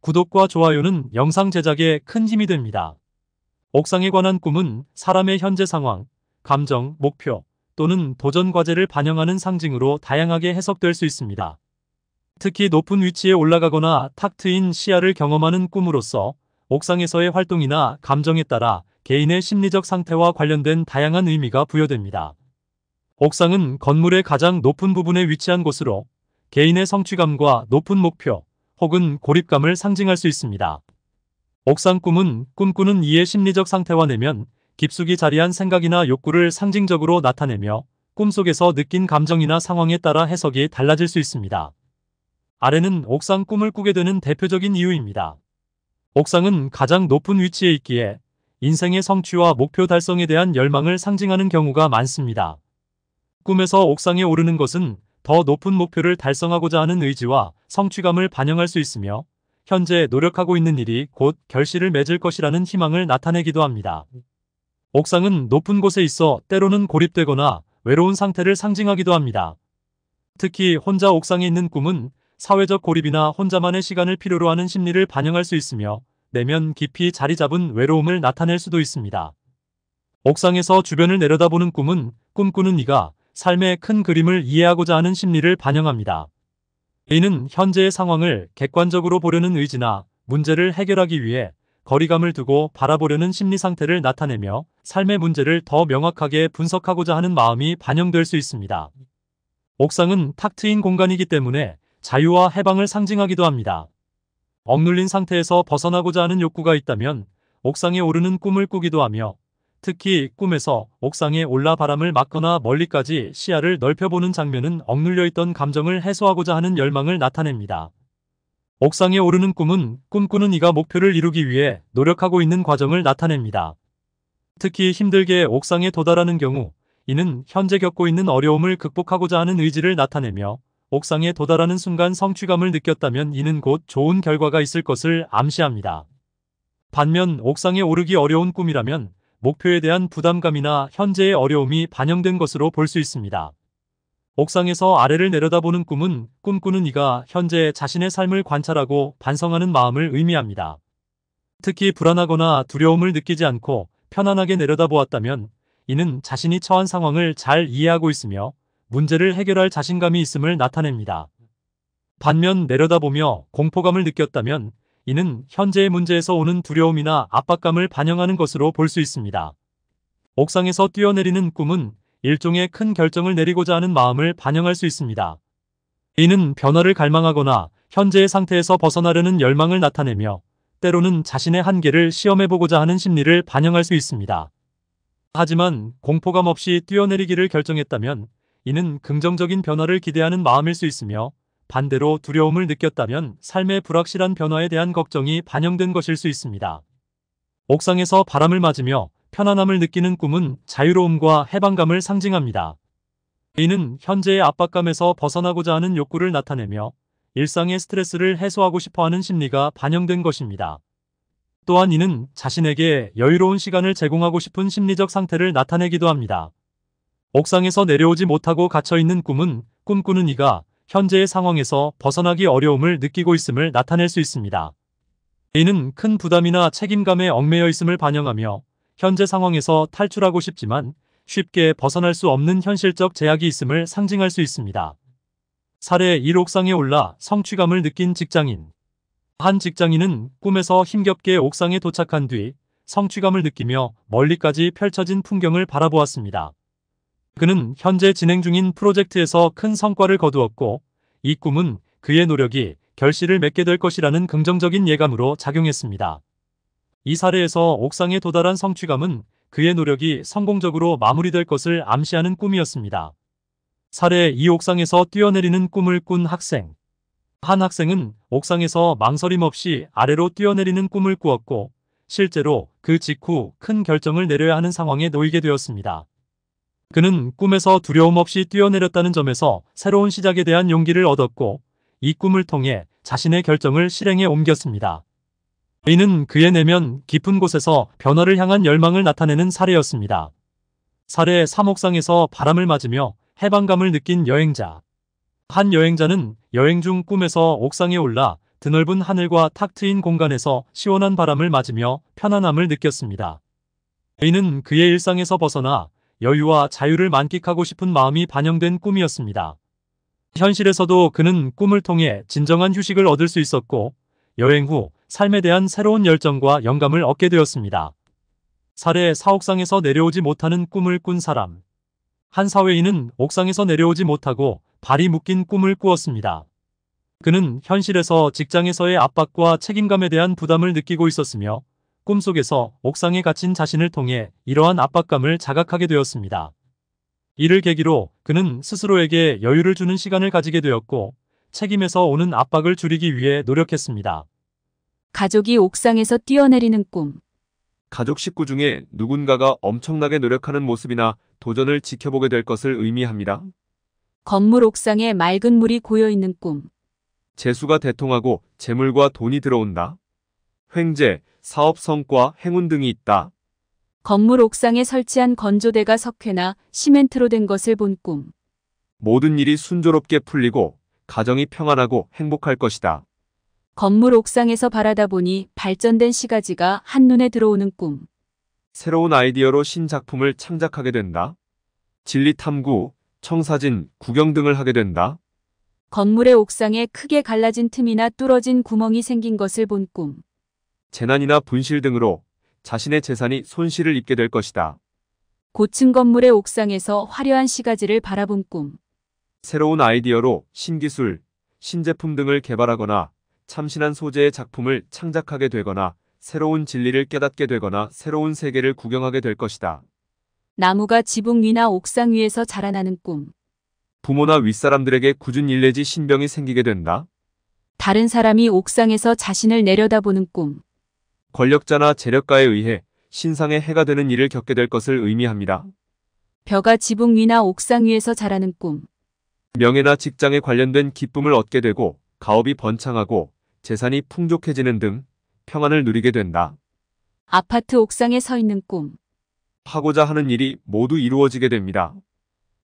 구독과 좋아요는 영상 제작에 큰 힘이 됩니다. 옥상에 관한 꿈은 사람의 현재 상황, 감정, 목표 또는 도전 과제를 반영하는 상징으로 다양하게 해석될 수 있습니다. 특히 높은 위치에 올라가거나 탁 트인 시야를 경험하는 꿈으로서 옥상에서의 활동이나 감정에 따라 개인의 심리적 상태와 관련된 다양한 의미가 부여됩니다. 옥상은 건물의 가장 높은 부분에 위치한 곳으로 개인의 성취감과 높은 목표 혹은 고립감을 상징할 수 있습니다. 옥상 꿈은 꿈꾸는 이의 심리적 상태와 내면 깊숙이 자리한 생각이나 욕구를 상징적으로 나타내며 꿈속에서 느낀 감정이나 상황에 따라 해석이 달라질 수 있습니다. 아래는 옥상 꿈을 꾸게 되는 대표적인 이유입니다. 옥상은 가장 높은 위치에 있기에 인생의 성취와 목표 달성에 대한 열망을 상징하는 경우가 많습니다. 꿈에서 옥상에 오르는 것은 더 높은 목표를 달성하고자 하는 의지와 성취감을 반영할 수 있으며 현재 노력하고 있는 일이 곧 결실을 맺을 것이라는 희망을 나타내기도 합니다. 옥상은 높은 곳에 있어 때로는 고립되거나 외로운 상태를 상징하기도 합니다. 특히 혼자 옥상에 있는 꿈은 사회적 고립이나 혼자만의 시간을 필요로 하는 심리를 반영할 수 있으며 내면 깊이 자리 잡은 외로움을 나타낼 수도 있습니다. 옥상에서 주변을 내려다보는 꿈은 꿈꾸는 이가 삶의 큰 그림을 이해하고자 하는 심리를 반영합니다. 이는 현재의 상황을 객관적으로 보려는 의지나 문제를 해결하기 위해 거리감을 두고 바라보려는 심리 상태를 나타내며 삶의 문제를 더 명확하게 분석하고자 하는 마음이 반영될 수 있습니다. 옥상은 탁 트인 공간이기 때문에 자유와 해방을 상징하기도 합니다. 억눌린 상태에서 벗어나고자 하는 욕구가 있다면 옥상에 오르는 꿈을 꾸기도 하며 특히 꿈에서 옥상에 올라 바람을 맞거나 멀리까지 시야를 넓혀보는 장면은 억눌려 있던 감정을 해소하고자 하는 열망을 나타냅니다. 옥상에 오르는 꿈은 꿈꾸는 이가 목표를 이루기 위해 노력하고 있는 과정을 나타냅니다. 특히 힘들게 옥상에 도달하는 경우 이는 현재 겪고 있는 어려움을 극복하고자 하는 의지를 나타내며 옥상에 도달하는 순간 성취감을 느꼈다면 이는 곧 좋은 결과가 있을 것을 암시합니다. 반면 옥상에 오르기 어려운 꿈이라면 목표에 대한 부담감이나 현재의 어려움이 반영된 것으로 볼 수 있습니다. 옥상에서 아래를 내려다보는 꿈은 꿈꾸는 이가 현재 자신의 삶을 관찰하고 반성하는 마음을 의미합니다. 특히 불안하거나 두려움을 느끼지 않고 편안하게 내려다보았다면 이는 자신이 처한 상황을 잘 이해하고 있으며 문제를 해결할 자신감이 있음을 나타냅니다. 반면 내려다보며 공포감을 느꼈다면 이는 현재의 문제에서 오는 두려움이나 압박감을 반영하는 것으로 볼 수 있습니다. 옥상에서 뛰어내리는 꿈은 일종의 큰 결정을 내리고자 하는 마음을 반영할 수 있습니다. 이는 변화를 갈망하거나 현재의 상태에서 벗어나려는 열망을 나타내며 때로는 자신의 한계를 시험해보고자 하는 심리를 반영할 수 있습니다. 하지만 공포감 없이 뛰어내리기를 결정했다면 이는 긍정적인 변화를 기대하는 마음일 수 있으며 반대로 두려움을 느꼈다면 삶의 불확실한 변화에 대한 걱정이 반영된 것일 수 있습니다. 옥상에서 바람을 맞으며 편안함을 느끼는 꿈은 자유로움과 해방감을 상징합니다. 이는 현재의 압박감에서 벗어나고자 하는 욕구를 나타내며 일상의 스트레스를 해소하고 싶어하는 심리가 반영된 것입니다. 또한 이는 자신에게 여유로운 시간을 제공하고 싶은 심리적 상태를 나타내기도 합니다. 옥상에서 내려오지 못하고 갇혀있는 꿈은 꿈꾸는 이가 현재의 상황에서 벗어나기 어려움을 느끼고 있음을 나타낼 수 있습니다. 이는 큰 부담이나 책임감에 얽매여 있음을 반영하며 현재 상황에서 탈출하고 싶지만 쉽게 벗어날 수 없는 현실적 제약이 있음을 상징할 수 있습니다. 사례 1옥상에 올라 성취감을 느낀 직장인 한 직장인은 꿈에서 힘겹게 옥상에 도착한 뒤 성취감을 느끼며 멀리까지 펼쳐진 풍경을 바라보았습니다. 그는 현재 진행 중인 프로젝트에서 큰 성과를 거두었고 이 꿈은 그의 노력이 결실을 맺게 될 것이라는 긍정적인 예감으로 작용했습니다. 이 사례에서 옥상에 도달한 성취감은 그의 노력이 성공적으로 마무리될 것을 암시하는 꿈이었습니다. 사례 이 옥상에서 뛰어내리는 꿈을 꾼 학생. 한 학생은 옥상에서 망설임 없이 아래로 뛰어내리는 꿈을 꾸었고 실제로 그 직후 큰 결정을 내려야 하는 상황에 놓이게 되었습니다. 그는 꿈에서 두려움 없이 뛰어내렸다는 점에서 새로운 시작에 대한 용기를 얻었고 이 꿈을 통해 자신의 결정을 실행에 옮겼습니다. 이는 그의 내면 깊은 곳에서 변화를 향한 열망을 나타내는 사례였습니다. 사례 3옥상에서 바람을 맞으며 해방감을 느낀 여행자. 한 여행자는 여행 중 꿈에서 옥상에 올라 드넓은 하늘과 탁 트인 공간에서 시원한 바람을 맞으며 편안함을 느꼈습니다. A는 그의 일상에서 벗어나 여유와 자유를 만끽하고 싶은 마음이 반영된 꿈이었습니다. 현실에서도 그는 꿈을 통해 진정한 휴식을 얻을 수 있었고 여행 후 삶에 대한 새로운 열정과 영감을 얻게 되었습니다. 사례 사옥상에서 내려오지 못하는 꿈을 꾼 사람. 한 사회인은 옥상에서 내려오지 못하고 발이 묶인 꿈을 꾸었습니다. 그는 현실에서 직장에서의 압박과 책임감에 대한 부담을 느끼고 있었으며 꿈속에서 옥상에 갇힌 자신을 통해 이러한 압박감을 자각하게 되었습니다. 이를 계기로 그는 스스로에게 여유를 주는 시간을 가지게 되었고 책임에서 오는 압박을 줄이기 위해 노력했습니다. 가족이 옥상에서 뛰어내리는 꿈. 가족 식구 중에 누군가가 엄청나게 노력하는 모습이나 도전을 지켜보게 될 것을 의미합니다. 건물 옥상에 맑은 물이 고여 있는 꿈. 재수가 대통하고 재물과 돈이 들어온다. 횡재, 사업 성과, 행운 등이 있다. 건물 옥상에 설치한 건조대가 석회나 시멘트로 된 것을 본 꿈. 모든 일이 순조롭게 풀리고 가정이 평안하고 행복할 것이다. 건물 옥상에서 바라다 보니 발전된 시가지가 한눈에 들어오는 꿈. 새로운 아이디어로 신작품을 창작하게 된다. 진리 탐구, 청사진, 구경 등을 하게 된다. 건물의 옥상에 크게 갈라진 틈이나 뚫어진 구멍이 생긴 것을 본 꿈. 재난이나 분실 등으로 자신의 재산이 손실을 입게 될 것이다. 고층 건물의 옥상에서 화려한 시가지를 바라본 꿈. 새로운 아이디어로 신기술, 신제품 등을 개발하거나 참신한 소재의 작품을 창작하게 되거나 새로운 진리를 깨닫게 되거나 새로운 세계를 구경하게 될 것이다. 나무가 지붕 위나 옥상 위에서 자라나는 꿈. 부모나 윗사람들에게 굳은 일 내지 신병이 생기게 된다. 다른 사람이 옥상에서 자신을 내려다보는 꿈. 권력자나 재력가에 의해 신상에 해가 되는 일을 겪게 될 것을 의미합니다. 벼가 지붕 위나 옥상 위에서 자라는 꿈. 명예나 직장에 관련된 기쁨을 얻게 되고 가업이 번창하고 재산이 풍족해지는 등 평안을 누리게 된다. 아파트 옥상에 서 있는 꿈. 하고자 하는 일이 모두 이루어지게 됩니다.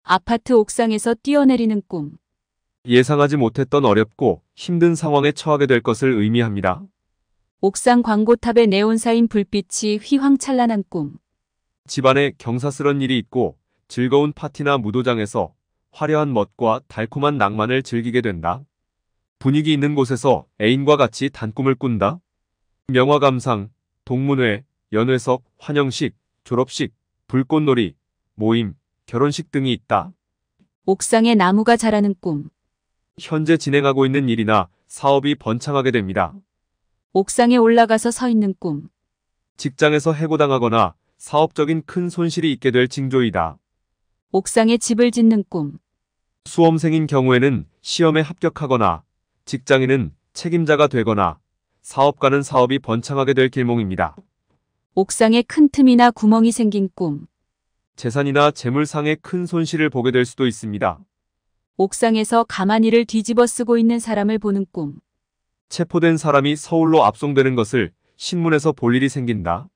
아파트 옥상에서 뛰어내리는 꿈. 예상하지 못했던 어렵고 힘든 상황에 처하게 될 것을 의미합니다. 옥상 광고탑의 네온사인 불빛이 휘황찬란한 꿈. 집안에 경사스런 일이 있고 즐거운 파티나 무도장에서 화려한 멋과 달콤한 낭만을 즐기게 된다. 분위기 있는 곳에서 애인과 같이 단꿈을 꾼다. 명화 감상, 동문회, 연회석, 환영식, 졸업식, 불꽃놀이, 모임, 결혼식 등이 있다. 옥상에 나무가 자라는 꿈. 현재 진행하고 있는 일이나 사업이 번창하게 됩니다. 옥상에 올라가서 서 있는 꿈. 직장에서 해고당하거나 사업적인 큰 손실이 있게 될 징조이다. 옥상에 집을 짓는 꿈. 수험생인 경우에는 시험에 합격하거나 직장인은 책임자가 되거나 사업가는 사업이 번창하게 될 길몽입니다. 옥상에 큰 틈이나 구멍이 생긴 꿈. 재산이나 재물상의 큰 손실을 보게 될 수도 있습니다. 옥상에서 가마니를 뒤집어 쓰고 있는 사람을 보는 꿈. 체포된 사람이 서울로 압송되는 것을 신문에서 볼 일이 생긴다.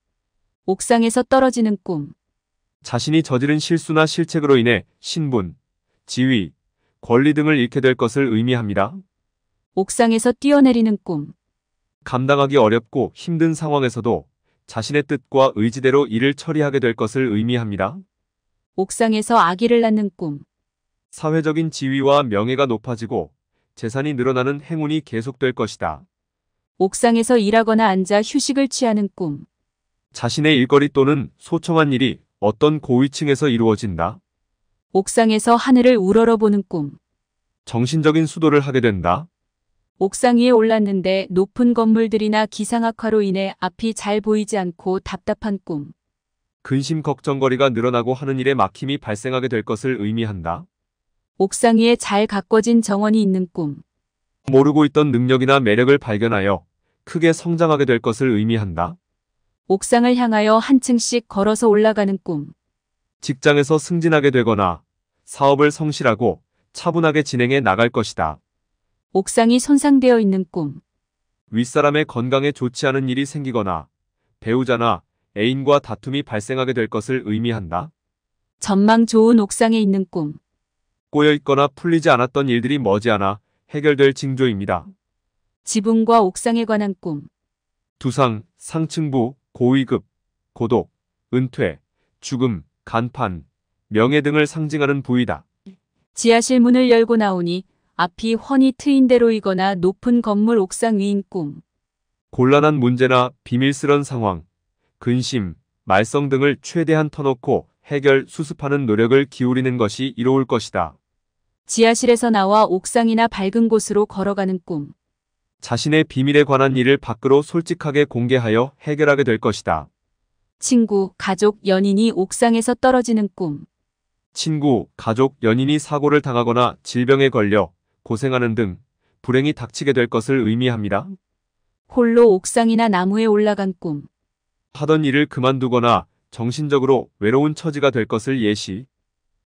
옥상에서 떨어지는 꿈. 자신이 저지른 실수나 실책으로 인해 신분, 지위, 권리 등을 잃게 될 것을 의미합니다. 옥상에서 뛰어내리는 꿈. 감당하기 어렵고 힘든 상황에서도 자신의 뜻과 의지대로 일을 처리하게 될 것을 의미합니다. 옥상에서 아기를 낳는 꿈. 사회적인 지위와 명예가 높아지고 재산이 늘어나는 행운이 계속될 것이다. 옥상에서 일하거나 앉아 휴식을 취하는 꿈. 자신의 일거리 또는 소청한 일이 어떤 고위층에서 이루어진다. 옥상에서 하늘을 우러러보는 꿈. 정신적인 수도를 하게 된다. 옥상 위에 올랐는데 높은 건물들이나 기상악화로 인해 앞이 잘 보이지 않고 답답한 꿈. 근심 걱정거리가 늘어나고 하는 일에 막힘이 발생하게 될 것을 의미한다. 옥상 위에 잘 가꿔진 정원이 있는 꿈. 모르고 있던 능력이나 매력을 발견하여 크게 성장하게 될 것을 의미한다. 옥상을 향하여 한 층씩 걸어서 올라가는 꿈. 직장에서 승진하게 되거나 사업을 성실하고 차분하게 진행해 나갈 것이다. 옥상이 손상되어 있는 꿈. 윗사람의 건강에 좋지 않은 일이 생기거나 배우자나 애인과 다툼이 발생하게 될 것을 의미한다. 전망 좋은 옥상에 있는 꿈. 꼬여 있거나 풀리지 않았던 일들이 머지않아 해결될 징조입니다. 지붕과 옥상에 관한 꿈. 두상, 상층부, 고위급, 고독, 은퇴, 죽음, 간판, 명예 등을 상징하는 부위다. 지하실 문을 열고 나오니 앞이 훤히 트인 대로이거나 높은 건물 옥상 위인 꿈. 곤란한 문제나 비밀스런 상황, 근심, 말썽 등을 최대한 터놓고 해결, 수습하는 노력을 기울이는 것이 이로울 것이다. 지하실에서 나와 옥상이나 밝은 곳으로 걸어가는 꿈. 자신의 비밀에 관한 일을 밖으로 솔직하게 공개하여 해결하게 될 것이다. 친구, 가족, 연인이 옥상에서 떨어지는 꿈. 친구, 가족, 연인이 사고를 당하거나 질병에 걸려 고생하는 등 불행이 닥치게 될 것을 의미합니다. 홀로 옥상이나 나무에 올라간 꿈. 하던 일을 그만두거나 정신적으로 외로운 처지가 될 것을 예시.